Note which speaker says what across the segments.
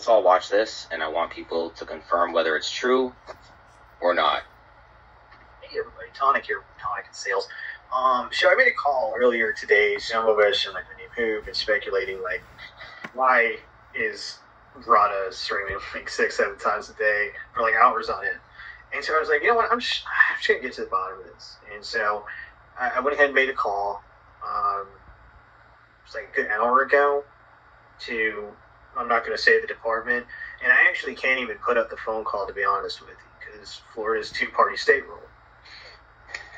Speaker 1: let's all watch this, and I want people to confirm whether it's true or not.
Speaker 2: Hey everybody, Tonic here Tonic Sails. Um, so I made a call earlier today. Some of us in like the new been speculating like why is Rada streaming like six, seven times a day for like hours on end. And so I was like, you know what, I'm just, I'm just gonna get to the bottom of this. And so I, I went ahead and made a call. Um, it was like a good hour ago to I'm not going to say the department, and I actually can't even put up the phone call to be honest with you because Florida's two-party state rule.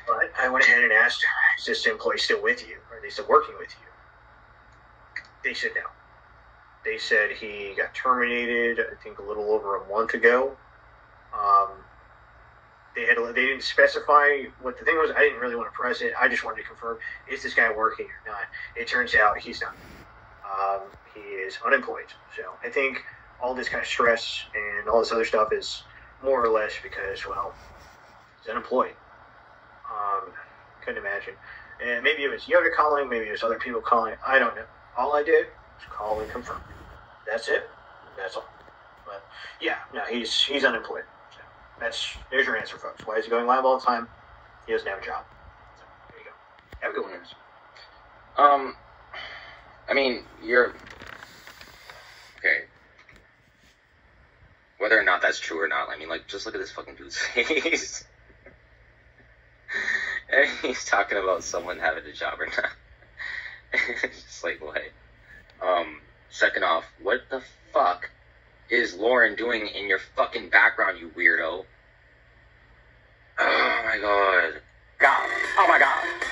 Speaker 2: But I went ahead and asked, "Is this employee still with you? Are they still working with you?" They said no. They said he got terminated. I think a little over a month ago. Um, they had they didn't specify what the thing was. I didn't really want to press it. I just wanted to confirm is this guy working or not. It turns out he's not. Um, he is unemployed. So I think all this kind of stress and all this other stuff is more or less because well, he's unemployed. Um, couldn't imagine. And maybe it was Yoda calling, maybe it was other people calling. I don't know. All I did was call and confirm. That's it. That's all. But yeah, no, he's he's unemployed. So that's there's your answer, folks. Why is he going live all the time? He doesn't have a job. So there you go. Have a good one, guys.
Speaker 1: Um, I mean, you're okay. Whether or not that's true or not, I mean, like, just look at this fucking dude's face. and he's talking about someone having a job or not. it's just like, what? Um, second off, what the fuck is Lauren doing in your fucking background, you weirdo? Oh my god. God. Oh my god.